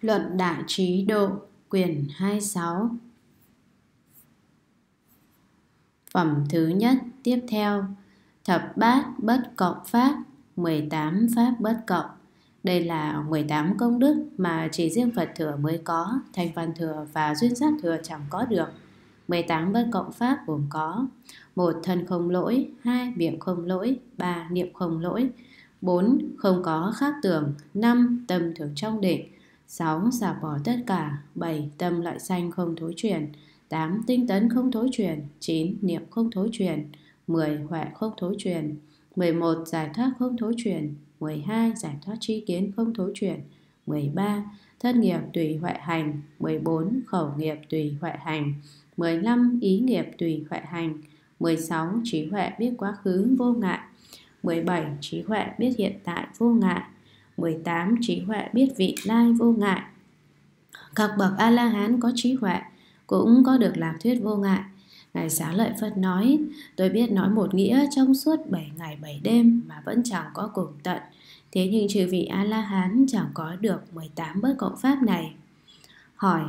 Luận Đại Trí Độ Quyền 26 Phẩm thứ nhất, tiếp theo Thập bát bất cộng pháp 18 pháp bất cộng Đây là 18 công đức mà chỉ riêng Phật thừa mới có Thành văn thừa và duyên giác thừa chẳng có được 18 bất cộng pháp gồm có một Thân không lỗi, hai Miệng không lỗi, ba Niệm không lỗi 4. Không có khác tưởng 5. Tâm thường trong định 6. Xả bỏ tất cả 7. Tâm loại xanh không thối chuyển 8. Tinh tấn không thối chuyển 9. Niệm không thối chuyển 10. Huệ không thối chuyển 11. Giải thoát không thối chuyển 12. Giải thoát tri kiến không thối chuyển 13. Thân nghiệp tùy huệ hành 14. Khẩu nghiệp tùy huệ hành 15. Ý nghiệp tùy huệ hành 16. Trí huệ biết quá khứ vô ngại 17. Trí huệ biết hiện tại vô ngại 18. Trí huệ biết vị lai vô ngại. Các bậc A-la-hán có trí huệ, Cũng có được làm thuyết vô ngại. Ngài Xá Lợi Phật nói, Tôi biết nói một nghĩa trong suốt 7 ngày 7 đêm Mà vẫn chẳng có cùng tận. Thế nhưng trừ vị A-la-hán chẳng có được 18 bất cộng pháp này. Hỏi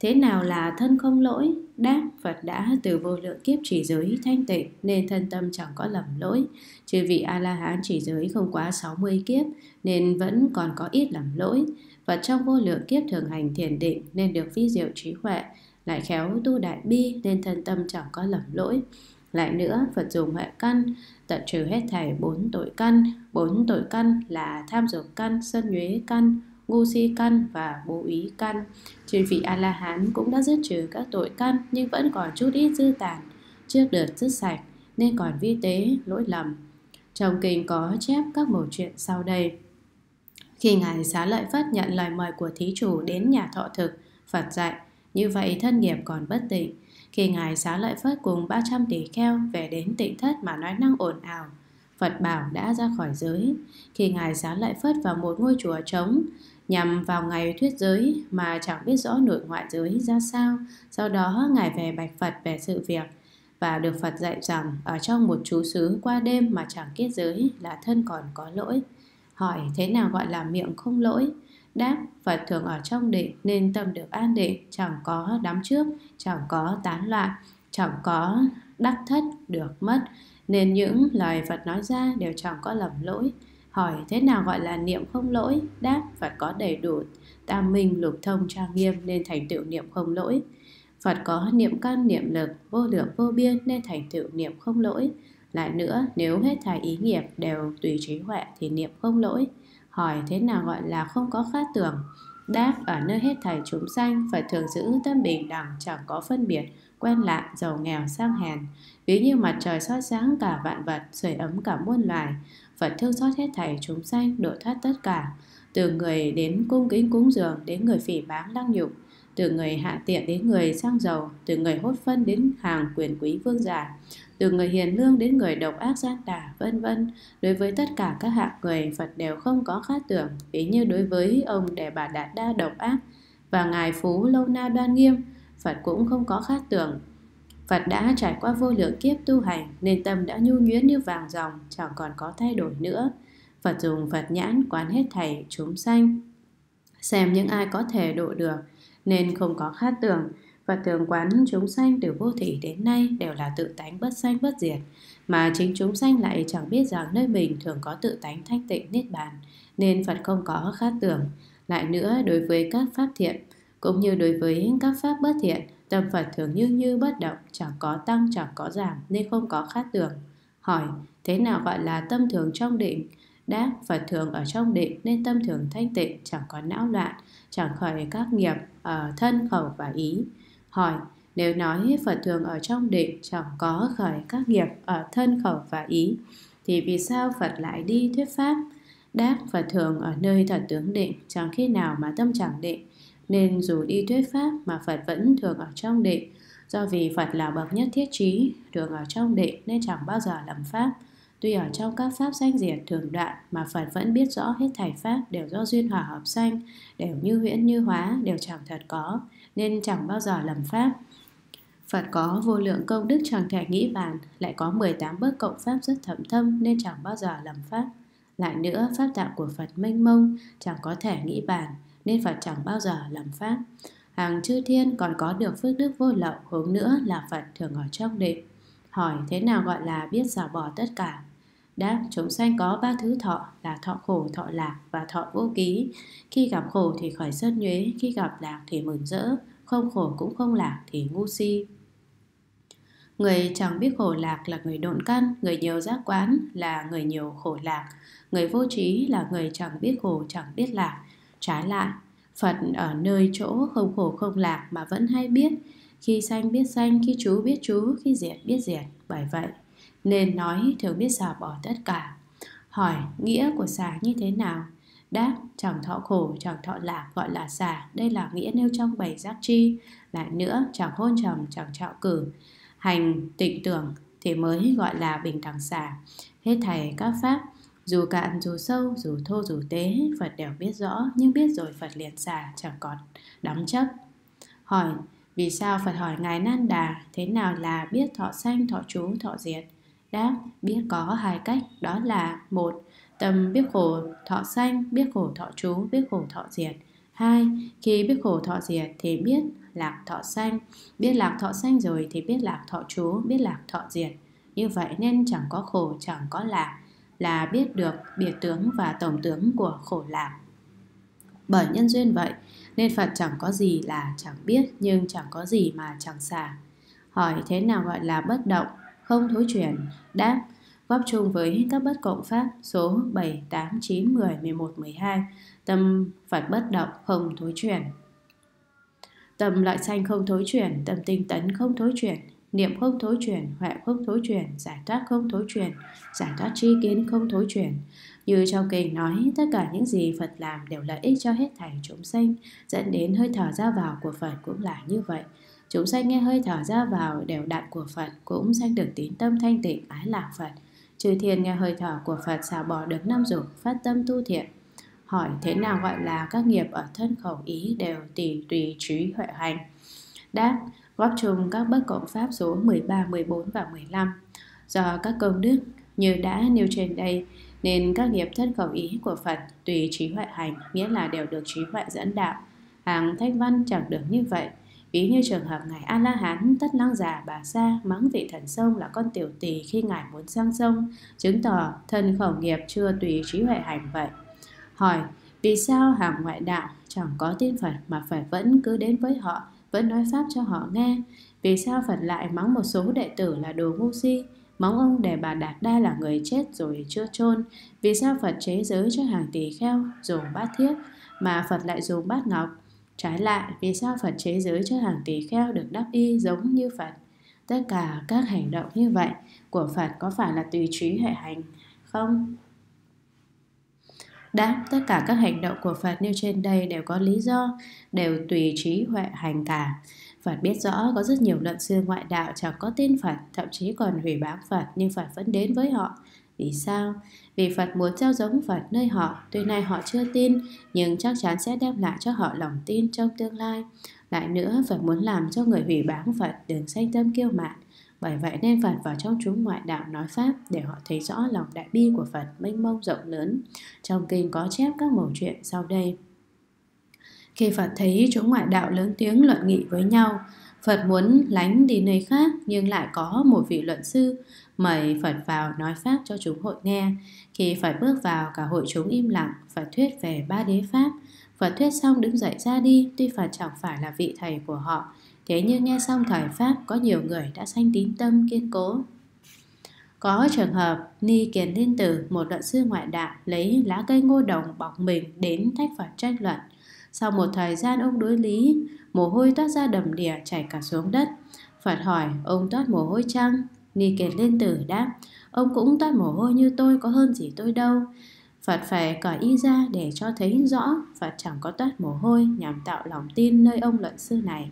Thế nào là thân không lỗi? Đáp Phật đã từ vô lượng kiếp chỉ giới thanh tịnh Nên thân tâm chẳng có lầm lỗi Trừ vị A-la-hán chỉ giới không quá 60 kiếp Nên vẫn còn có ít lầm lỗi Phật trong vô lượng kiếp thường hành thiền định Nên được vi diệu trí huệ Lại khéo tu đại bi Nên thân tâm chẳng có lầm lỗi lại nữa, Phật dùng huệ căn tận trừ hết thảy bốn tội căn. Bốn tội căn là tham dục căn, sân nhuế căn, ngu si căn và vô ý căn. Chư vị A-la-hán cũng đã dứt trừ các tội căn nhưng vẫn còn chút ít dư tàn, trước đợt dứt sạch nên còn vi tế, lỗi lầm. Trong kinh có chép các mẩu chuyện sau đây. Khi Ngài Xá Lợi Phất nhận lời mời của thí chủ đến nhà thọ thực, Phật dạy, như vậy thân nghiệp còn bất tịnh. Khi Ngài Xá Lợi Phất cùng 300 tỷ kheo về đến tịnh thất mà nói năng ồn ào, Phật bảo đã ra khỏi giới. Khi Ngài Xá Lợi Phất vào một ngôi chùa trống, nhằm vào ngày thuyết giới mà chẳng biết rõ nội ngoại giới ra sao. Sau đó Ngài về bạch Phật về sự việc và được Phật dạy rằng ở trong một chú xứ qua đêm mà chẳng kết giới là thân còn có lỗi. Hỏi thế nào gọi là miệng không lỗi? Đáp, Phật thường ở trong định nên tâm được an định, chẳng có đám trước, chẳng có tán loạn, chẳng có đắc thất được mất. Nên những lời Phật nói ra đều chẳng có lầm lỗi. Hỏi thế nào gọi là niệm không lỗi? Đáp Phật có đầy đủ tam minh lục thông trang nghiêm nên thành tựu niệm không lỗi. Phật có niệm căn niệm lực vô lượng vô biên nên thành tựu niệm không lỗi. Lại nữa, nếu hết thảy ý nghiệp đều tùy trí huệ thì niệm không lỗi. Hỏi thế nào gọi là không có khát tưởng? Đáp ở nơi hết thảy chúng sanh phải thường giữ tâm bình đẳng chẳng có phân biệt quen lạ, giàu nghèo, sang hèn. Ví như mặt trời soi sáng cả vạn vật, sưởi ấm cả muôn loài. Phật thương xót hết thảy chúng sanh, độ thoát tất cả. Từ người đến cung kính cúng dường, đến người phỉ báng lăng nhục. Từ người hạ tiện đến người sang giàu, từ người hốt phân đến hàng quyền quý vương giả. Từ người hiền lương đến người độc ác gian tà, vân vân. Đối với tất cả các hạng người, Phật đều không có khát tưởng. Ví như đối với ông Đề Bà Đạt Đa độc ác và Ngài Phú Lâu Na đoan nghiêm, Phật cũng không có khát tưởng. Phật đã trải qua vô lượng kiếp tu hành nên tâm đã nhu nhuyễn như vàng dòng, chẳng còn có thay đổi nữa. Phật dùng Phật nhãn quán hết thảy chúng sanh, xem những ai có thể độ được, nên không có khát tưởng. Phật thường quán chúng sanh từ vô thủy đến nay đều là tự tánh bất sanh bất diệt, mà chính chúng sanh lại chẳng biết rằng nơi mình thường có tự tánh thanh tịnh niết bàn, nên Phật không có khát tưởng. Lại nữa, đối với các pháp thiện, cũng như đối với các pháp bất thiện, tâm Phật thường như như bất động, chẳng có tăng chẳng có giảm nên không có khát tưởng. Hỏi, thế nào gọi là tâm thường trong định? Đáp, Phật thường ở trong định nên tâm thường thanh tịnh, chẳng có não loạn, chẳng khởi các nghiệp ở thân, khẩu và ý. Hỏi, nếu nói Phật thường ở trong định chẳng có khởi các nghiệp ở thân, khẩu và ý, thì vì sao Phật lại đi thuyết pháp? Đáp, Phật thường ở nơi thật tướng định, chẳng khi nào mà tâm chẳng định, nên dù đi thuyết pháp mà Phật vẫn thường ở trong định Do vì Phật là bậc nhất thiết trí Thường ở trong định nên chẳng bao giờ lầm pháp. Tuy ở trong các pháp sanh diệt thường đoạn Mà Phật vẫn biết rõ hết thảy pháp Đều do duyên hòa hợp sanh, Đều như huyễn như hóa, Đều chẳng thật có, Nên chẳng bao giờ lầm pháp. Phật có vô lượng công đức chẳng thể nghĩ bàn, Lại có 18 bước cộng pháp rất thẩm thâm Nên chẳng bao giờ lầm pháp. Lại nữa, pháp tạo của Phật mênh mông, Chẳng có thể nghĩ bàn nên Phật chẳng bao giờ làm pháp. Hàng chư thiên còn có được phước đức vô lậu hướng nữa là Phật thường ở trong định. Hỏi thế nào gọi là biết xả bỏ tất cả? Đáp, chúng sanh có ba thứ thọ là thọ khổ, thọ lạc và thọ vô ký. Khi gặp khổ thì khởi sân nhuế, khi gặp lạc thì mừng rỡ, không khổ cũng không lạc thì ngu si. Người chẳng biết khổ lạc là người độn căn, người nhiều giác quán là người nhiều khổ lạc, người vô trí là người chẳng biết khổ chẳng biết lạc. Trái lại, Phật ở nơi chỗ không khổ không lạc mà vẫn hay biết, khi sanh biết sanh, khi chú biết chú, khi diệt biết diệt. Bởi vậy, nên nói thường biết xả bỏ tất cả. Hỏi nghĩa của xả như thế nào? Đáp, chẳng thọ khổ, chẳng thọ lạc gọi là xả. Đây là nghĩa nêu trong bảy giác chi. Lại nữa, chẳng hôn trầm, chẳng trạo cử. Hành, tịnh tưởng thì mới gọi là bình đẳng xả. Hết thầy các pháp, dù cạn, dù sâu, dù thô, dù tế, Phật đều biết rõ, nhưng biết rồi Phật liền xả, chẳng còn đắm chấp. Hỏi, vì sao Phật hỏi Ngài Nan Đà thế nào là biết thọ sanh, thọ trú thọ diệt? Đáp, biết có hai cách, đó là một Tâm biết khổ thọ sanh, biết khổ thọ trú biết khổ thọ diệt. Hai, khi biết khổ thọ diệt thì biết lạc thọ sanh, biết lạc thọ sanh rồi thì biết lạc thọ trú biết lạc thọ diệt. Như vậy nên chẳng có khổ, chẳng có lạc, là biết được biệt tướng và tổng tướng của khổ lạc. Bởi nhân duyên vậy nên Phật chẳng có gì là chẳng biết nhưng chẳng có gì mà chẳng xả. Hỏi thế nào gọi là bất động, không thối chuyển? Đáp, góp chung với các bất cộng pháp số 7, 8, 9, 10, 11, 12, tâm Phật bất động không thối chuyển. Tâm loại sanh không thối chuyển, tâm tinh tấn không thối chuyển, niệm không thối chuyển, huệ không thối chuyển, giải thoát không thối chuyển, giải thoát tri kiến không thối chuyển. Như trong kinh nói, tất cả những gì Phật làm đều lợi ích cho hết thảy chúng sanh, dẫn đến hơi thở ra vào của Phật cũng là như vậy. Chúng sanh nghe hơi thở ra vào đều đặn của Phật cũng sanh được tín tâm thanh tịnh ái lạc Phật. Chư thiên nghe hơi thở của Phật xả bỏ được năm dục, phát tâm tu thiện. Hỏi thế nào gọi là các nghiệp ở thân khẩu ý đều tùy tùy trí huệ hành? Đáp, góp chung các bất cộng pháp số 13, 14 và 15. Do các công đức như đã nêu trên đây, nên các nghiệp thân khẩu ý của Phật tùy trí huệ hành, nghĩa là đều được trí huệ dẫn đạo. Hàng thách văn chẳng được như vậy. Ví như trường hợp Ngài A-la-hán tất lăng già bà sa mắng vị thần sông là con tiểu tỳ khi Ngài muốn sang sông, chứng tỏ thân khẩu nghiệp chưa tùy trí huệ hành vậy. Hỏi, vì sao hàng ngoại đạo chẳng có tin Phật mà phải vẫn cứ đến với họ, vẫn nói Pháp cho họ nghe? Vì sao Phật lại mắng một số đệ tử là đồ ngu si, mắng ông để bà Đạt Đa là người chết rồi chưa chôn? Vì sao Phật chế giới cho hàng tỳ kheo dùng bát thiết mà Phật lại dùng bát ngọc? Trái lại, vì sao Phật chế giới cho hàng tỷ kheo được đắp y giống như Phật? Tất cả các hành động như vậy của Phật có phải là tùy trí hệ hành không? Đáp, tất cả các hành động của Phật nêu trên đây đều có lý do, đều tùy trí huệ hành cả. Phật biết rõ có rất nhiều luận sư ngoại đạo chẳng có tin Phật, thậm chí còn hủy báng Phật nhưng Phật vẫn đến với họ. Vì sao? Vì Phật muốn gieo giống Phật nơi họ, tuy nay họ chưa tin, nhưng chắc chắn sẽ đem lại cho họ lòng tin trong tương lai. Lại nữa, Phật muốn làm cho người hủy báng Phật đừng sanh tâm kiêu mạn. Bởi vậy nên Phật vào trong chúng ngoại đạo nói Pháp để họ thấy rõ lòng đại bi của Phật mênh mông rộng lớn. Trong kinh có chép các mẩu chuyện sau đây. Khi Phật thấy chúng ngoại đạo lớn tiếng luận nghị với nhau, Phật muốn lánh đi nơi khác nhưng lại có một vị luận sư mời Phật vào nói pháp cho chúng hội nghe. Khi Phật bước vào cả hội chúng im lặng, Phật thuyết về ba đế pháp. Phật thuyết xong đứng dậy ra đi, tuy Phật chẳng phải là vị thầy của họ. Thế nhưng nghe xong thời pháp có nhiều người đã sanh tín tâm kiên cố. Có trường hợp Ni Kiền Liên Tử, một luận sư ngoại đạo, lấy lá cây ngô đồng bọc mình đến thách Phật tranh luận. Sau một thời gian ông đối lý, mồ hôi toát ra đầm đìa chảy cả xuống đất. Phật hỏi, ông toát mồ hôi chăng? Ni kiền liên tử đáp, ông cũng toát mồ hôi như tôi có hơn gì tôi đâu. Phật phải cởi y ra để cho thấy rõ Phật chẳng có toát mồ hôi nhằm tạo lòng tin nơi ông luận sư này.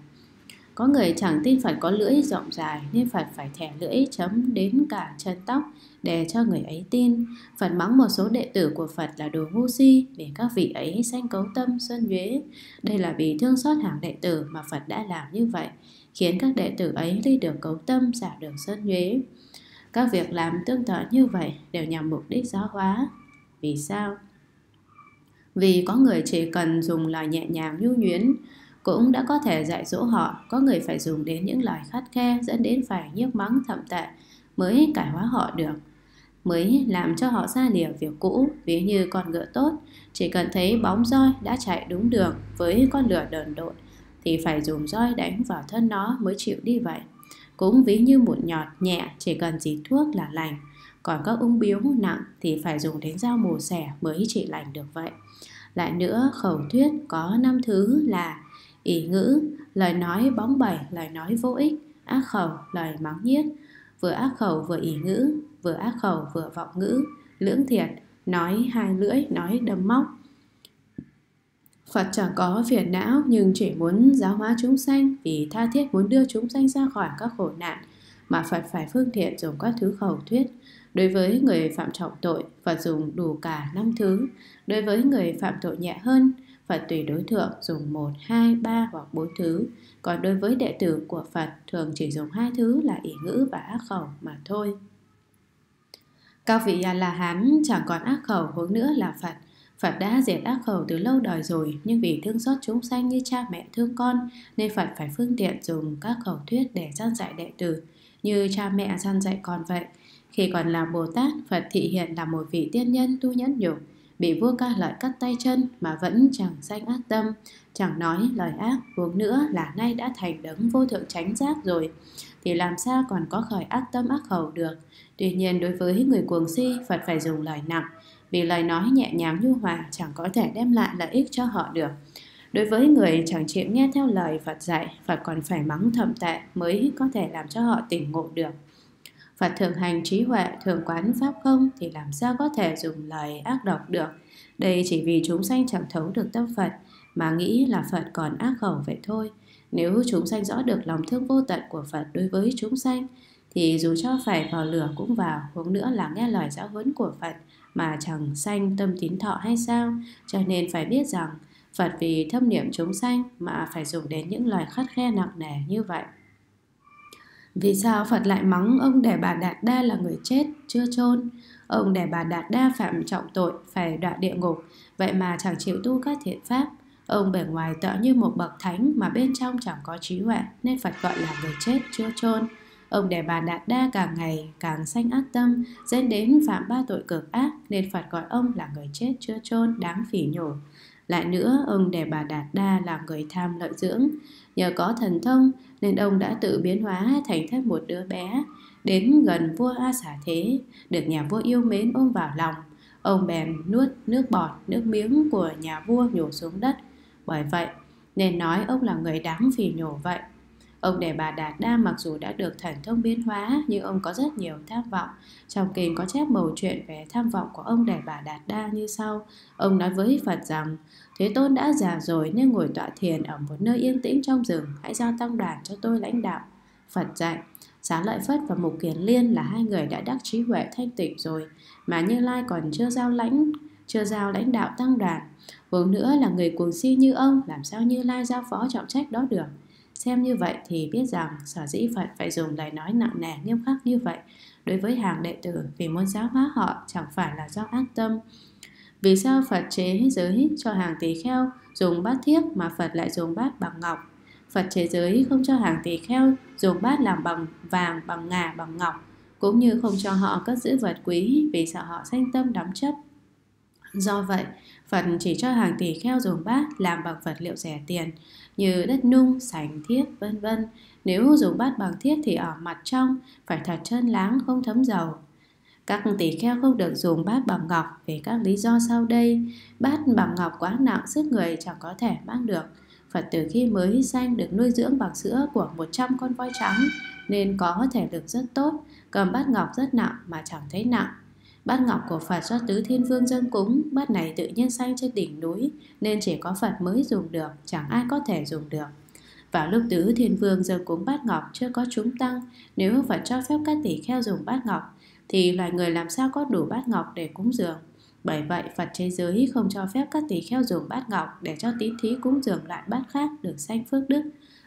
Có người chẳng tin Phật có lưỡi rộng dài nên Phật phải thẻ lưỡi chấm đến cả chân tóc để cho người ấy tin. Phật mắng một số đệ tử của Phật là đồ ngu si vì các vị ấy sanh cấu tâm xuân nhuế. Đây là vì thương xót hàng đệ tử mà Phật đã làm như vậy, khiến các đệ tử ấy ly được cấu tâm giả được xuân nhuế. Các việc làm tương tự như vậy đều nhằm mục đích giáo hóa. Vì sao? Vì có người chỉ cần dùng lời nhẹ nhàng nhu nhuyến cũng đã có thể dạy dỗ họ, có người phải dùng đến những lời khắt khe dẫn đến phải nhiếc mắng thậm tệ mới cải hóa họ được mới làm cho họ ra lìa việc cũ. Ví như con ngựa tốt chỉ cần thấy bóng roi đã chạy đúng đường với con lửa đờn độn thì phải dùng roi đánh vào thân nó mới chịu đi vậy. Cũng ví như mụn nhọt nhẹ chỉ cần dì thuốc là lành. Còn các ung biếu nặng thì phải dùng đến dao mổ xẻ mới trị lành được vậy. Lại nữa khẩu thuyết có năm thứ là ý ngữ lời nói bóng bẩy lời nói vô ích ác khẩu lời mắng nhiếc vừa ác khẩu vừa ý ngữ vừa ác khẩu vừa vọng ngữ lưỡng thiệt nói hai lưỡi nói đâm móc Phật chẳng có phiền não nhưng chỉ muốn giáo hóa chúng sanh vì tha thiết muốn đưa chúng sanh ra khỏi các khổ nạn mà Phật phải phương tiện dùng các thứ khẩu thuyết. Đối với người phạm trọng tội, Phật dùng đủ cả năm thứ. Đối với người phạm tội nhẹ hơn, Phật tùy đối tượng dùng một, hai, ba hoặc bốn thứ. Còn đối với đệ tử của Phật thường chỉ dùng hai thứ là ý ngữ và ác khẩu mà thôi. Các vị A-la-hán chẳng còn ác khẩu hướng nữa là Phật. Phật đã diệt ác khẩu từ lâu đời rồi nhưng vì thương xót chúng sanh như cha mẹ thương con nên Phật phải phương tiện dùng các khẩu thuyết để gian dạy đệ tử như cha mẹ gian dạy con vậy. Khi còn là Bồ Tát, Phật thị hiện là một vị tiên nhân tu nhẫn nhục, bị vua ca lợi cắt tay chân mà vẫn chẳng sanh ác tâm, chẳng nói lời ác, huống nữa là nay đã thành đấng vô thượng chánh giác rồi, thì làm sao còn có khởi ác tâm ác khẩu được. Tuy nhiên đối với người cuồng si, Phật phải dùng lời nặng, vì lời nói nhẹ nhàng nhu hòa chẳng có thể đem lại lợi ích cho họ được. Đối với người chẳng chịu nghe theo lời Phật dạy, Phật còn phải mắng thậm tệ mới có thể làm cho họ tỉnh ngộ được. Phật thường hành trí huệ, thường quán pháp không thì làm sao có thể dùng lời ác độc được. Đây chỉ vì chúng sanh chẳng thấu được tâm Phật mà nghĩ là Phật còn ác khẩu vậy thôi. Nếu chúng sanh rõ được lòng thương vô tận của Phật đối với chúng sanh thì dù cho phải vào lửa cũng vào, huống nữa là nghe lời giáo huấn của Phật mà chẳng sanh tâm tín thọ hay sao? Cho nên phải biết rằng Phật vì thâm niệm chúng sanh mà phải dùng đến những lời khắt khe nặng nề như vậy. Vì sao Phật lại mắng ông Đề Bà Đạt Đa là người chết, chưa chôn Ông Đề Bà Đạt Đa phạm trọng tội, phải đọa địa ngục, vậy mà chẳng chịu tu các thiện pháp. Ông bề ngoài tựa như một bậc thánh mà bên trong chẳng có trí huệ, nên Phật gọi là người chết, chưa chôn Ông Đề Bà Đạt Đa càng ngày càng sanh ác tâm, dẫn đến phạm ba tội cực ác, nên Phật gọi ông là người chết chưa chôn đáng phỉ nhổ. Lại nữa, ông Đề Bà Đạt Đa là người tham lợi dưỡng. Nhờ có thần thông nên ông đã tự biến hóa thành thêm một đứa bé, đến gần vua A Xả Thế, được nhà vua yêu mến ôm vào lòng. Ông bèn nuốt nước bọt, nước miếng của nhà vua nhổ xuống đất. Bởi vậy, nên nói ông là người đáng vì nhổ vậy. Ông Đề Bà Đạt Đa mặc dù đã được thần thông biến hóa nhưng ông có rất nhiều tham vọng. Trong kinh có chép mầu chuyện về tham vọng của ông Đề Bà Đạt Đa như sau. Ông nói với Phật rằng Thế Tôn đã già rồi nên ngồi tọa thiền ở một nơi yên tĩnh trong rừng, hãy giao tăng đoàn cho tôi lãnh đạo. Phật dạy, Xá Lợi Phất và Mục Kiền Liên là hai người đã đắc trí huệ thanh tịnh rồi, mà Như Lai còn chưa giao lãnh, chưa giao lãnh đạo tăng đoàn. Huống nữa là người cuồng si như ông, làm sao Như Lai giao phó trọng trách đó được. Xem như vậy thì biết rằng sở dĩ Phật phải dùng lời nói nặng nề nghiêm khắc như vậy đối với hàng đệ tử vì muốn giáo hóa họ chẳng phải là do ác tâm vì sao Phật chế giới cho hàng tỳ kheo dùng bát thiếc mà Phật lại dùng bát bằng ngọc? Phật chế giới không cho hàng tỳ kheo dùng bát làm bằng vàng, bằng ngà, bằng ngọc, cũng như không cho họ cất giữ vật quý vì sợ họ sanh tâm đắm chấp. Do vậy, Phật chỉ cho hàng tỷ kheo dùng bát làm bằng vật liệu rẻ tiền như đất nung, sành, thiết, vân vân. Nếu dùng bát bằng thiết thì ở mặt trong phải thật chân láng không thấm dầu. Các tỷ kheo không được dùng bát bằng ngọc vì các lý do sau đây. Bát bằng ngọc quá nặng sức người chẳng có thể mang được. Phật từ khi mới sanh được nuôi dưỡng bằng sữa của 100 con voi trắng nên có thể lực rất tốt. Cầm bát ngọc rất nặng mà chẳng thấy nặng. Bát ngọc của Phật do tứ thiên vương dâng cúng, bát này tự nhiên sanh trên đỉnh núi nên chỉ có Phật mới dùng được, chẳng ai có thể dùng được. Vào lúc tứ thiên vương dâng cúng bát ngọc chưa có chúng tăng, nếu Phật cho phép các tỷ kheo dùng bát ngọc thì loài người làm sao có đủ bát ngọc để cúng dường. Bởi vậy Phật thế giới không cho phép các tỷ kheo dùng bát ngọc để cho tín thí cúng dường lại bát khác được sanh phước đức.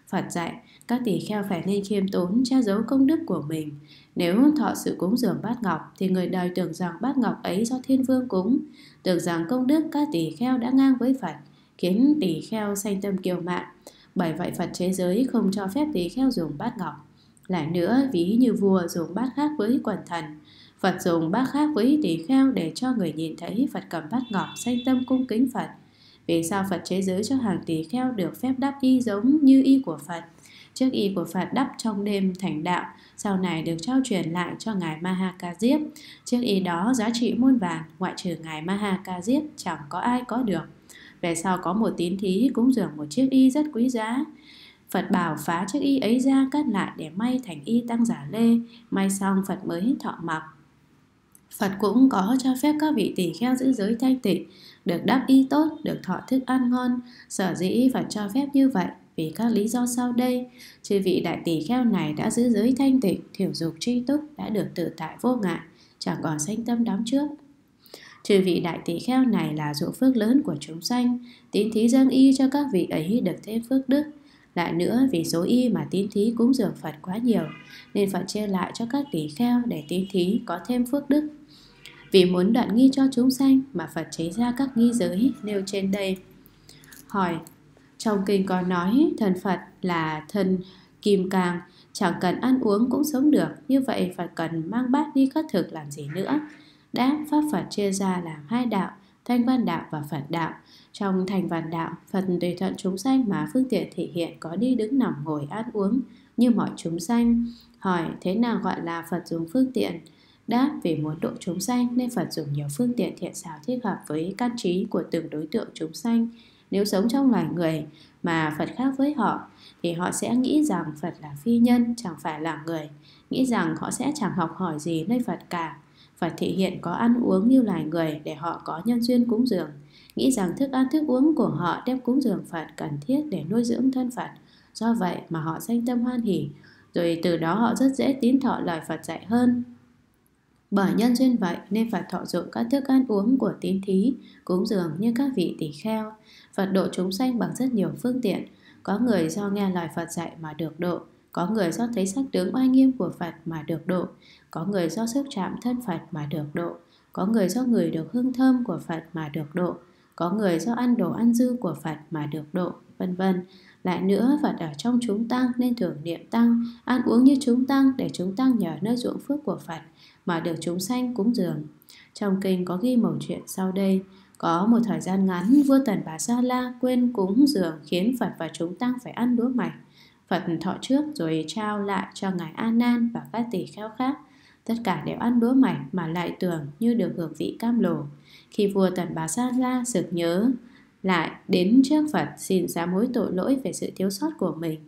Phật dạy các tỷ kheo phải nên khiêm tốn che giấu công đức của mình. Nếu thọ sự cúng dường bát ngọc, thì người đời tưởng rằng bát ngọc ấy do thiên vương cúng. Tưởng rằng công đức các tỷ kheo đã ngang với Phật, Khiến tỷ kheo sanh tâm kiều mạn Bởi vậy Phật chế giới không cho phép tỷ kheo dùng bát ngọc Lại nữa, ví như vua dùng bát khác với quần thần Phật dùng bát khác với tỷ kheo để cho người nhìn thấy Phật cầm bát ngọc sanh tâm cung kính Phật vì sao Phật chế giới cho hàng tỷ kheo được phép đáp y giống như y của Phật? Chiếc y của Phật đắp trong đêm thành đạo, sau này được trao truyền lại cho Ngài Maha Diếp. Chiếc y đó giá trị muôn vàng, ngoại trừ Ngài Maha Diếp chẳng có ai có được. Về sau có một tín thí cũng dường một chiếc y rất quý giá. Phật bảo phá chiếc y ấy ra cắt lại để may thành y tăng giả lê, may xong Phật mới thọ mặc. Phật cũng có cho phép các vị tỷ kheo giữ giới thanh tịnh, được đáp y tốt, được thọ thức ăn ngon. Sở dĩ Phật cho phép như vậy vì các lý do sau đây. Chư vị đại tỷ kheo này đã giữ giới thanh tịnh, thiểu dục tri túc, đã được tự tại vô ngại, chẳng còn sanh tâm đắm trước. Chư vị đại tỷ kheo này là dụ phước lớn của chúng sanh, tín thí dâng y cho các vị ấy được thêm phước đức. Lại nữa vì số y mà tín thí cúng dường Phật quá nhiều, nên Phật chia lại cho các tỷ kheo để tín thí có thêm phước đức. Vì muốn đoạn nghi cho chúng sanh mà Phật chế ra các nghi giới nêu trên đây. Hỏi, trong kinh có nói thần Phật là thân kim càng, chẳng cần ăn uống cũng sống được, như vậy Phật cần mang bát đi khất thực làm gì nữa? Đáp Pháp Phật chia ra làm hai đạo, thanh văn đạo và Phật đạo. Trong thành văn đạo, Phật tùy thuận chúng sanh mà phương tiện thể hiện có đi đứng nằm ngồi ăn uống như mọi chúng sanh. Hỏi thế nào gọi là Phật dùng phương tiện? Đáp vì muốn độ chúng sanh nên Phật dùng nhiều phương tiện thiện xảo thích hợp với căn trí của từng đối tượng chúng sanh. Nếu sống trong loài người mà Phật khác với họ thì họ sẽ nghĩ rằng Phật là phi nhân, chẳng phải là người. Nghĩ rằng họ sẽ chẳng học hỏi gì nơi Phật cả. Phật thể hiện có ăn uống như loài người để họ có nhân duyên cúng dường. Nghĩ rằng thức ăn thức uống của họ đem cúng dường Phật cần thiết để nuôi dưỡng thân Phật. Do vậy mà họ sanh tâm hoan hỷ, rồi từ đó họ rất dễ tín thọ lời Phật dạy hơn. Bởi nhân duyên vậy nên phải thọ dụng các thức ăn uống của tín thí, cúng dường như các vị tỷ kheo. Phật độ chúng sanh bằng rất nhiều phương tiện. Có người do nghe lời Phật dạy mà được độ, có người do thấy sắc tướng oai nghiêm của Phật mà được độ, có người do sức chạm thân Phật mà được độ, có người do người được hương thơm của Phật mà được độ, có người do ăn đồ ăn dư của Phật mà được độ, vân vân. Lại nữa, Phật ở trong chúng tăng nên thường niệm tăng, ăn uống như chúng tăng để chúng tăng nhờ nơi dụng phước của Phật mà được chúng sanh cúng dường. Trong kinh có ghi mẩu chuyện sau đây, có một thời gian ngắn, vua Tần Bà Sa La quên cúng dường khiến Phật và chúng tăng phải ăn lúa mạch. Phật thọ trước rồi trao lại cho Ngài A Nan và các tỷ kheo khác. Tất cả đều ăn lúa mạch mà lại tưởng như được hưởng vị cam lồ. Khi vua Tần Bà Sa La sực nhớ lại đến trước Phật xin sám hối tội lỗi về sự thiếu sót của mình.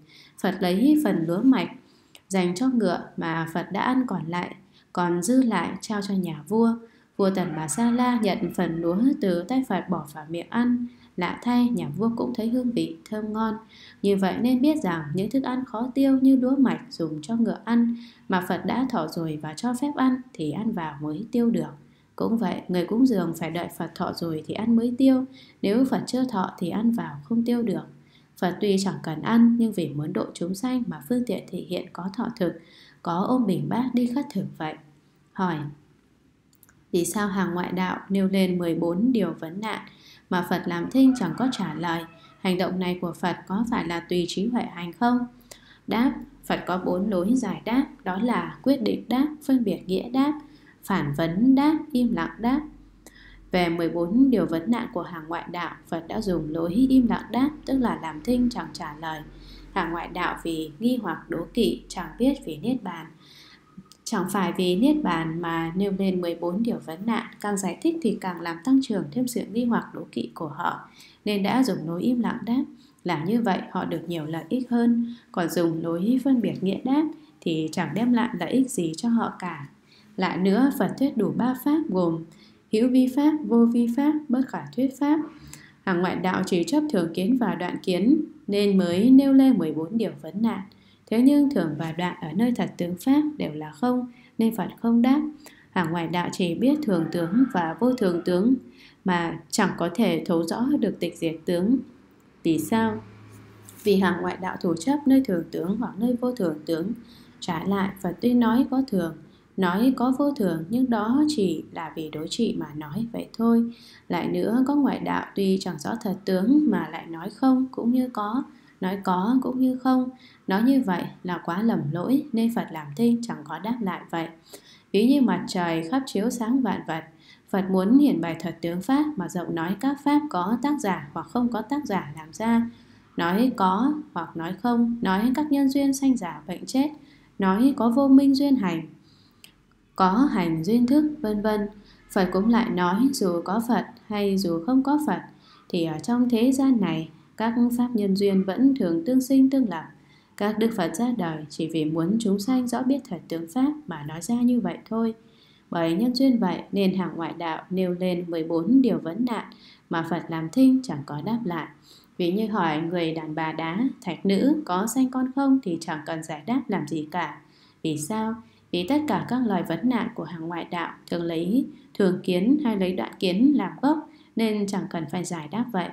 Phật lấy phần lúa mạch dành cho ngựa mà Phật đã ăn còn lại còn dư lại trao cho nhà vua. Vua Tần Bà Sa La nhận phần lúa từ tay Phật bỏ vào miệng ăn. Lạ thay, nhà vua cũng thấy hương vị thơm ngon. Như vậy nên biết rằng những thức ăn khó tiêu như lúa mạch dùng cho ngựa ăn mà Phật đã thọ rồi và cho phép ăn thì ăn vào mới tiêu được. Cũng vậy, người cúng dường phải đợi Phật thọ rồi thì ăn mới tiêu. Nếu Phật chưa thọ thì ăn vào không tiêu được. Phật tuy chẳng cần ăn nhưng vì muốn độ chúng sanh mà phương tiện thể hiện có thọ thực có ôm bình bát đi khất thực vậy? Hỏi Vì sao hàng ngoại đạo nêu lên 14 điều vấn nạn mà Phật làm thinh chẳng có trả lời Hành động này của Phật có phải là tùy trí huệ hành không? Đáp Phật có bốn lối giải đáp Đó là quyết định đáp, phân biệt nghĩa đáp Phản vấn đáp, im lặng đáp về 14 điều vấn nạn của hàng ngoại đạo, Phật đã dùng lối im lặng đáp, tức là làm thinh chẳng trả lời, hàng ngoại đạo vì nghi hoặc đố kỵ chẳng biết vì niết bàn. Chẳng phải vì niết bàn mà nêu lên 14 điều vấn nạn. Càng giải thích thì càng làm tăng trưởng thêm sự nghi hoặc đố kỵ của họ Nên đã dùng lối im lặng đáp. Làm như vậy họ được nhiều lợi ích hơn. Còn dùng lối phân biệt nghĩa đáp Thì chẳng đem lại lợi ích gì cho họ cả. Lại nữa Phật thuyết đủ ba pháp gồm Hữu vi pháp, vô vi pháp, bất khả thuyết pháp. Hàng ngoại đạo chỉ chấp thường kiến và đoạn kiến nên mới nêu lên 14 điều vấn nạn. Thế nhưng thường và đoạn ở nơi thật tướng Pháp đều là không, nên Phật không đáp. Hàng ngoại đạo chỉ biết thường tướng và vô thường tướng, mà chẳng có thể thấu rõ được tịch diệt tướng. Vì sao? Vì hàng ngoại đạo thủ chấp nơi thường tướng hoặc nơi vô thường tướng. Trái lại, Phật tuy nói có thường Nói có vô thường nhưng đó chỉ là vì đối trị mà nói vậy thôi. Lại nữa có ngoại đạo tuy chẳng rõ thật tướng mà lại nói không cũng như có, nói có cũng như không. Nói như vậy là quá lầm lỗi nên Phật làm thinh chẳng có đáp lại vậy. Ví như mặt trời khắp chiếu sáng vạn vật, Phật muốn hiển bày thật tướng Pháp mà rộng nói các Pháp có tác giả hoặc không có tác giả làm ra. Nói có hoặc nói không, nói các nhân duyên sanh giả bệnh chết, nói có vô minh duyên hành, có hành duyên thức, vân vân. Phật cũng lại nói dù có Phật hay dù không có Phật thì ở trong thế gian này các pháp nhân duyên vẫn thường tương sinh tương lập. Các Đức Phật ra đời chỉ vì muốn chúng sanh rõ biết thật tướng Pháp mà nói ra như vậy thôi. Bởi nhân duyên vậy nên hàng ngoại đạo nêu lên 14 điều vấn nạn mà Phật làm thinh chẳng có đáp lại. Ví như hỏi người đàn bà đá, thạch nữ có sanh con không thì chẳng cần giải đáp làm gì cả. Vì sao? Vì tất cả các lời vấn nạn của hàng ngoại đạo thường lấy thường kiến hay lấy đoạn kiến làm gốc nên chẳng cần phải giải đáp vậy.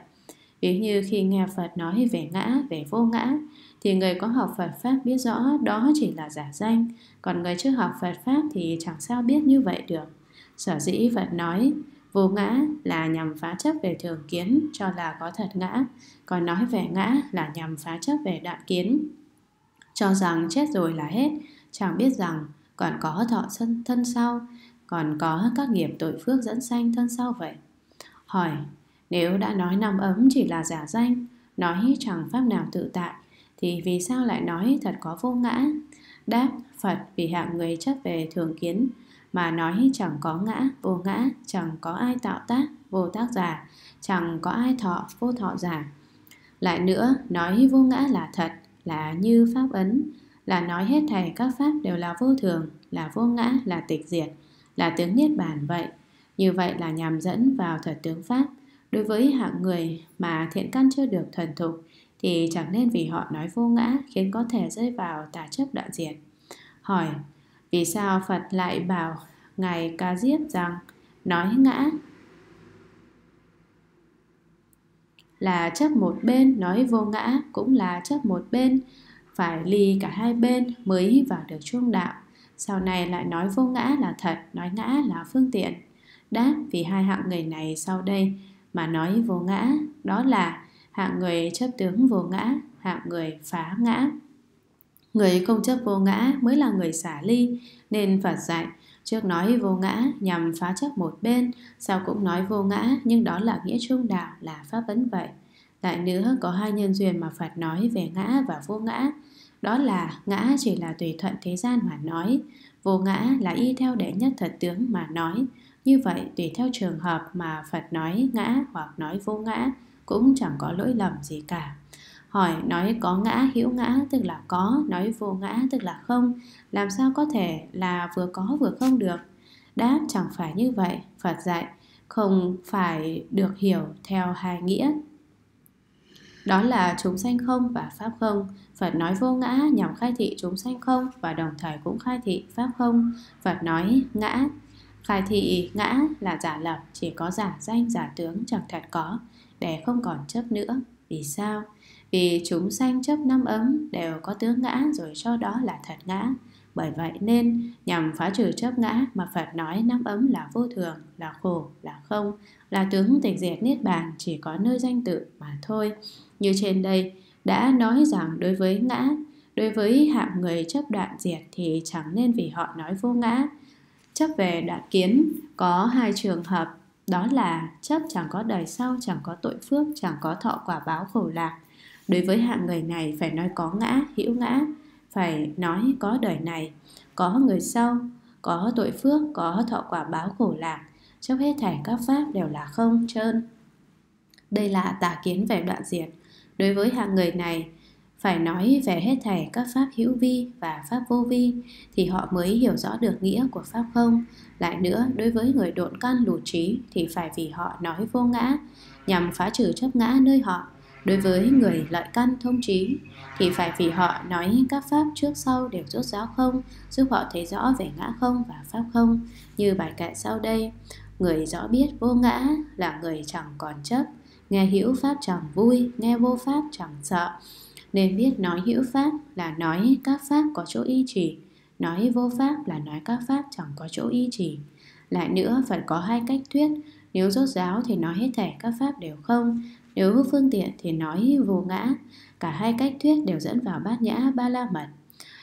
Ví như khi nghe Phật nói về ngã, về vô ngã thì người có học Phật Pháp biết rõ đó chỉ là giả danh, còn người chưa học Phật Pháp thì chẳng sao biết như vậy được. Sở dĩ Phật nói vô ngã là nhằm phá chấp về thường kiến cho là có thật ngã, còn nói về ngã là nhằm phá chấp về đoạn kiến. Cho rằng chết rồi là hết, chẳng biết rằng còn có thọ thân, thân sau, còn có các nghiệp tội phước dẫn sanh thân sau vậy. Hỏi, nếu đã nói năm ấm chỉ là giả danh, nói chẳng pháp nào tự tại, thì vì sao lại nói thật có vô ngã? Đáp, Phật vì hạng người chấp về thường kiến, mà nói chẳng có ngã, vô ngã, chẳng có ai tạo tác, vô tác giả, chẳng có ai thọ, vô thọ giả. Lại nữa, nói vô ngã là thật, là như pháp ấn, là nói hết thảy các pháp đều là vô thường, là vô ngã, là tịch diệt, là tướng niết bàn vậy. Như vậy là nhằm dẫn vào thật tướng pháp. Đối với hạng người mà thiện căn chưa được thuần thục thì chẳng nên vì họ nói vô ngã khiến có thể rơi vào tà chấp đoạn diệt. Hỏi, vì sao Phật lại bảo Ngài Ca Diếp rằng nói ngã là chấp một bên, nói vô ngã cũng là chấp một bên, phải ly cả hai bên mới vào được chuông đạo. Sau này lại nói vô ngã là thật, nói ngã là phương tiện. Đáp vì hai hạng người này sau đây mà nói vô ngã, đó là hạng người chấp tướng vô ngã, hạng người phá ngã. Người không chấp vô ngã mới là người xả ly, nên Phật dạy trước nói vô ngã nhằm phá chấp một bên, sau cũng nói vô ngã nhưng đó là nghĩa trung đạo là pháp vấn vậy. Lại nữa có hai nhân duyên mà Phật nói về ngã và vô ngã, đó là ngã chỉ là tùy thuận thế gian mà nói, vô ngã là y theo đệ nhất thật tướng mà nói. Như vậy tùy theo trường hợp mà Phật nói ngã hoặc nói vô ngã cũng chẳng có lỗi lầm gì cả. Hỏi nói có ngã hữu ngã tức là có, nói vô ngã tức là không, làm sao có thể là vừa có vừa không được? Đáp chẳng phải như vậy, Phật dạy không phải được hiểu theo hai nghĩa. Đó là chúng sanh không và pháp không. Phật nói vô ngã nhằm khai thị chúng sanh không và đồng thời cũng khai thị pháp không. Phật nói ngã khai thị ngã là giả lập, chỉ có giả danh giả tướng chẳng thật có, để không còn chấp nữa. Vì sao? Vì chúng sanh chấp năm ấm đều có tướng ngã rồi cho đó là thật ngã. Bởi vậy nên nhằm phá trừ chấp ngã mà Phật nói năm ấm là vô thường, là khổ, là không, là tướng tịch diệt niết bàn chỉ có nơi danh tự mà thôi. Như trên đây đã nói rằng đối với ngã, đối với hạng người chấp đoạn diệt thì chẳng nên vì họ nói vô ngã. Chấp về đoạn kiến có hai trường hợp, đó là chấp chẳng có đời sau, chẳng có tội phước, chẳng có thọ quả báo khổ lạc. Đối với hạng người này phải nói có ngã, hữu ngã, phải nói có đời này, có người sau, có tội phước, có thọ quả báo khổ lạc, chấp hết thảy các pháp đều là không trơn. Đây là tà kiến về đoạn diệt. Đối với hạng người này, phải nói về hết thảy các pháp hữu vi và pháp vô vi thì họ mới hiểu rõ được nghĩa của pháp không. Lại nữa, đối với người độn căn lù trí thì phải vì họ nói vô ngã nhằm phá trừ chấp ngã nơi họ. Đối với người lợi căn thông trí thì phải vì họ nói các pháp trước sau đều rốt ráo không, giúp họ thấy rõ về ngã không và pháp không. Như bài kệ sau đây, người rõ biết vô ngã là người chẳng còn chấp, nghe hữu pháp chẳng vui, nghe vô pháp chẳng sợ. Nên biết nói hữu pháp là nói các pháp có chỗ y chỉ, Nói vô pháp là nói các pháp chẳng có chỗ y chỉ. Lại nữa phải có hai cách thuyết. Nếu rốt giáo thì nói hết thảy các pháp đều không. Nếu phương tiện thì nói vô ngã. Cả hai cách thuyết đều dẫn vào bát nhã ba la mật.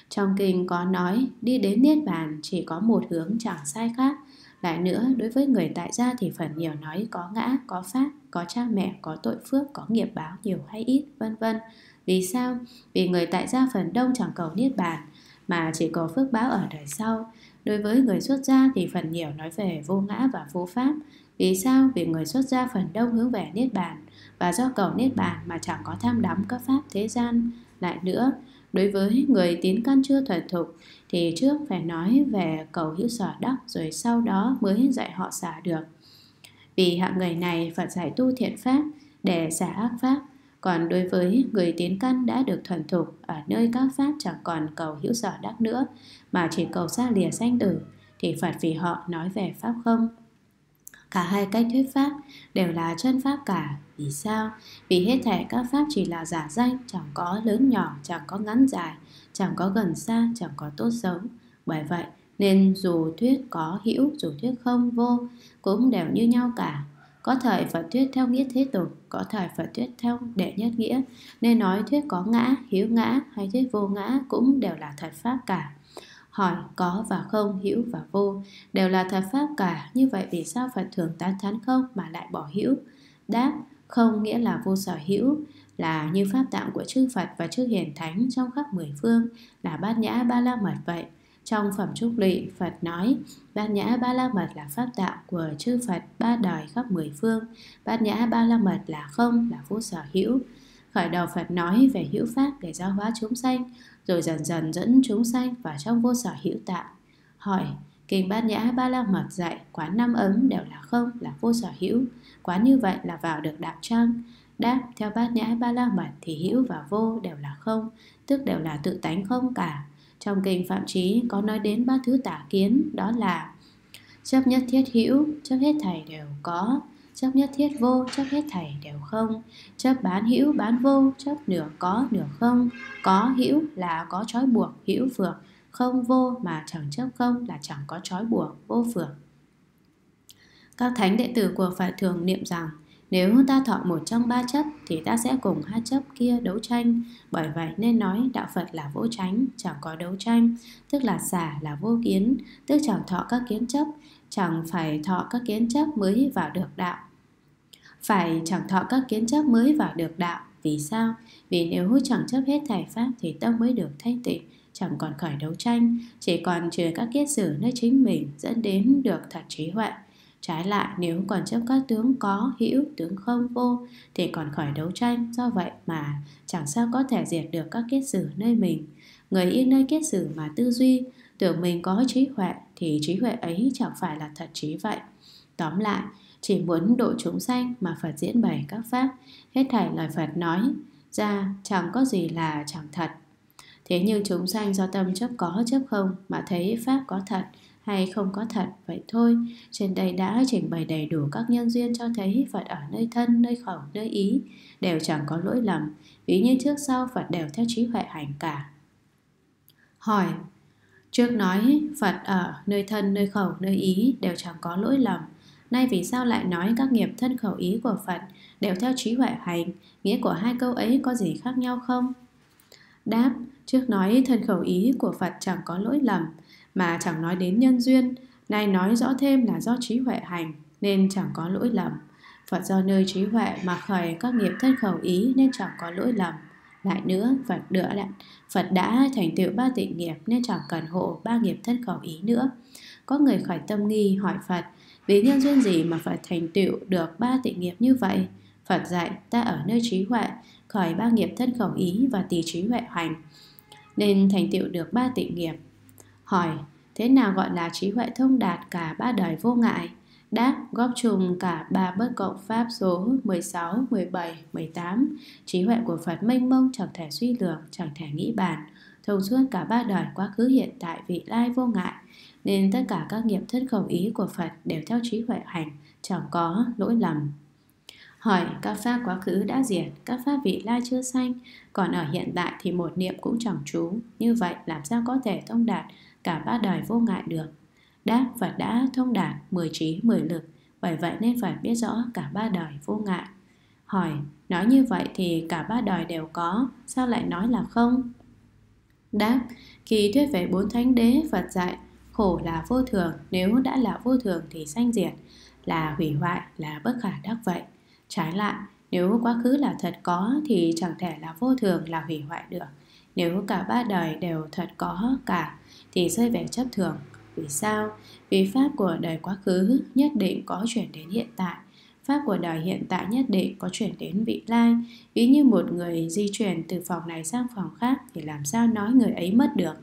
Trong kinh có nói đi đến Niết Bàn chỉ có một hướng chẳng sai khác lại nữa, đối với người tại gia thì phần nhiều nói có ngã, có pháp, có cha mẹ, có tội phước, có nghiệp báo nhiều hay ít, vân vân. Vì sao? Vì người tại gia phần đông chẳng cầu niết bàn, mà chỉ có phước báo ở đời sau. Đối với người xuất gia thì phần nhiều nói về vô ngã và vô pháp. Vì sao? Vì người xuất gia phần đông hướng về niết bàn, và do cầu niết bàn mà chẳng có tham đắm các pháp thế gian. Lại nữa, đối với người tiến căn chưa thuần thục thì trước phải nói về cầu hữu sở đắc rồi sau đó mới dạy họ xả được. Vì hạng người này Phật giải tu thiện pháp để xả ác pháp, còn đối với người tiến căn đã được thuần thục ở nơi các pháp chẳng còn cầu hữu sở đắc nữa mà chỉ cầu xa lìa sanh tử thì Phật vì họ nói về pháp không. Cả hai cách thuyết pháp đều là chân pháp cả. Vì sao? Vì hết thảy các pháp chỉ là giả danh, chẳng có lớn nhỏ, chẳng có ngắn dài, chẳng có gần xa, chẳng có tốt xấu. Bởi vậy, nên dù thuyết có hữu, dù thuyết không vô, cũng đều như nhau cả. Có thời Phật thuyết theo nghĩa thế tục, có thời Phật thuyết theo đệ nhất nghĩa, nên nói thuyết có ngã, hiếu ngã hay thuyết vô ngã cũng đều là thật pháp cả. Hỏi có và không, hữu và vô đều là thật pháp cả, như vậy vì sao phải thường tán thán không mà lại bỏ hữu? Đáp, không nghĩa là vô sở hữu, là như pháp tạng của chư Phật và chư hiền thánh trong khắp mười phương là bát nhã ba la mật vậy. Trong phẩm trúc lụy, Phật nói bát nhã ba la mật là pháp tạng của chư Phật ba đời khắp mười phương. Bát nhã ba la mật là không, là vô sở hữu. Khởi đầu Phật nói về hữu pháp để giáo hóa chúng sanh, rồi dần dần dẫn chúng sanh vào trong vô sở hữu tạng. Hỏi, Kinh Bát Nhã Ba La Mật dạy quán năm ấm đều là không, là vô sở hữu. Quán như vậy là vào được đạo trăng. Đáp, theo bát nhã ba la mật thì hữu và vô đều là không, tức đều là tự tánh không cả. Trong kinh Phạm Trí có nói đến ba thứ tả kiến, đó là chấp nhất thiết hữu, chấp hết thảy đều có, chấp nhất thiết vô, chấp hết thảy đều không, chấp bán hữu, bán vô, chấp nửa có, nửa không, có hữu là có trói buộc, hữu phược, không vô mà chẳng chấp không là chẳng có trói buộc, vô phược. Các thánh đệ tử của Phật thường niệm rằng nếu ta thọ một trong ba chấp thì ta sẽ cùng hai chấp kia đấu tranh. Bởi vậy nên nói đạo Phật là vô tránh, chẳng có đấu tranh, tức là xả là vô kiến, tức chẳng thọ các kiến chấp, chẳng phải thọ các kiến chấp mới vào được đạo. Phải chẳng thọ các kiến chấp mới vào được đạo. Vì sao? Vì nếu chẳng chấp hết thảy pháp thì tâm mới được thanh tịnh, chẳng còn khởi đấu tranh, chỉ còn trừ các kiết sử nơi chính mình dẫn đến được thật trí huệ. Trái lại nếu còn chấp các tướng có, hữu, tướng không, vô thì còn khỏi đấu tranh. Do vậy mà chẳng sao có thể diệt được các kết sử nơi mình. Người yên nơi kết sử mà tư duy, tưởng mình có trí huệ thì trí huệ ấy chẳng phải là thật trí vậy. Tóm lại, chỉ muốn độ chúng sanh mà Phật diễn bày các pháp, hết thảy lời Phật nói ra chẳng có gì là chẳng thật. Thế nhưng chúng sanh do tâm chấp có chấp không mà thấy pháp có thật hay không có thật vậy thôi trên đây đã trình bày đầy đủ các nhân duyên cho thấy phật ở nơi thân nơi khẩu nơi ý đều chẳng có lỗi lầm ví như trước sau phật đều theo trí huệ hành cả hỏi trước nói phật ở nơi thân nơi khẩu nơi ý đều chẳng có lỗi lầm nay vì sao lại nói các nghiệp thân khẩu ý của phật đều theo trí huệ hành nghĩa của hai câu ấy có gì khác nhau không đáp trước nói thân khẩu ý của phật chẳng có lỗi lầm mà chẳng nói đến nhân duyên, nay nói rõ thêm là do trí huệ hành nên chẳng có lỗi lầm. Phật do nơi trí huệ mà khởi các nghiệp thân khẩu ý nên chẳng có lỗi lầm. Lại nữa, Phật đã lại, Phật đã thành tựu ba tịnh nghiệp nên chẳng cần hộ ba nghiệp thân khẩu ý nữa. Có người khởi tâm nghi hỏi Phật, vì nhân duyên gì mà Phật thành tựu được ba tịnh nghiệp như vậy? Phật dạy ta ở nơi trí huệ, khởi ba nghiệp thân khẩu ý và tỳ trí huệ hành, nên thành tựu được ba tịnh nghiệp Hỏi, thế nào gọi là trí huệ thông đạt cả ba đời vô ngại? Đáp, góp chung cả ba bất cộng pháp số 16, 17, 18. Trí huệ của Phật mênh mông chẳng thể suy lược, chẳng thể nghĩ bàn. Thông suốt cả ba đời quá khứ hiện tại vị lai vô ngại. Nên tất cả các nghiệp thất khẩu ý của Phật đều theo trí huệ hành, chẳng có lỗi lầm. Hỏi, các pháp quá khứ đã diệt, các pháp vị lai chưa sanh, còn ở hiện tại thì một niệm cũng chẳng trú. Như vậy làm sao có thể thông đạt cả ba đời vô ngại được? Đáp và đã thông đạt mười trí mười lực, bởi vậy nên phải biết rõ cả ba đời vô ngại. Hỏi, nói như vậy thì cả ba đời đều có, sao lại nói là không? Đáp, khi thuyết về bốn thánh đế Phật dạy, khổ là vô thường, nếu đã là vô thường thì sanh diệt, là hủy hoại, là bất khả đắc vậy. Trái lại, nếu quá khứ là thật có thì chẳng thể là vô thường là hủy hoại được. Nếu cả ba đời đều thật có cả thì rơi về chấp thường. Vì sao? Vì pháp của đời quá khứ nhất định có chuyển đến hiện tại. Pháp của đời hiện tại nhất định có chuyển đến vị lai. Ví như một người di chuyển từ phòng này sang phòng khác thì làm sao nói người ấy mất được?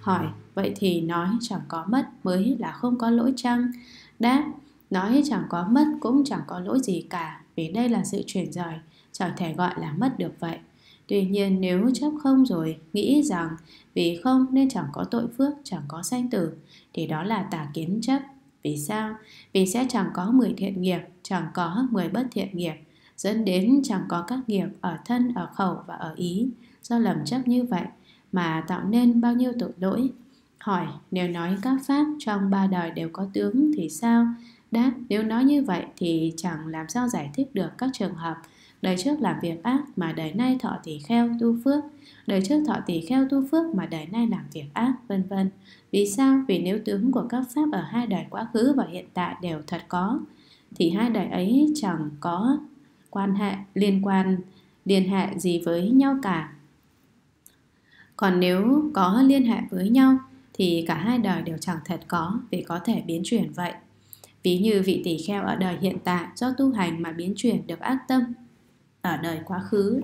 Hỏi, vậy thì nói chẳng có mất mới là không có lỗi chăng? Đáp, nói chẳng có mất cũng chẳng có lỗi gì cả vì đây là sự chuyển rời, chẳng thể gọi là mất được vậy. Tuy nhiên nếu chấp không rồi, nghĩ rằng vì không nên chẳng có tội phước, chẳng có sanh tử, thì đó là tà kiến chấp. Vì sao? Vì sẽ chẳng có 10 thiện nghiệp, chẳng có 10 bất thiện nghiệp, dẫn đến chẳng có các nghiệp ở thân, ở khẩu và ở ý. Do lầm chấp như vậy mà tạo nên bao nhiêu tội lỗi. Hỏi, nếu nói các pháp trong ba đời đều có tướng thì sao? Đáp, nếu nói như vậy thì chẳng làm sao giải thích được các trường hợp Đời trước làm việc ác mà đời nay thọ tỷ kheo tu phước Đời trước thọ tỷ kheo tu phước mà đời nay làm việc ác, vân vân Vì sao? Vì nếu tướng của các pháp ở hai đời quá khứ và hiện tại đều thật có, Thì hai đời ấy chẳng có quan hệ, liên quan, liên hệ gì với nhau cả Còn nếu có liên hệ với nhau, thì cả hai đời đều chẳng thật có vì có thể biến chuyển vậy. Ví như vị tỷ kheo ở đời hiện tại do tu hành mà biến chuyển được ác tâm ở đời quá khứ.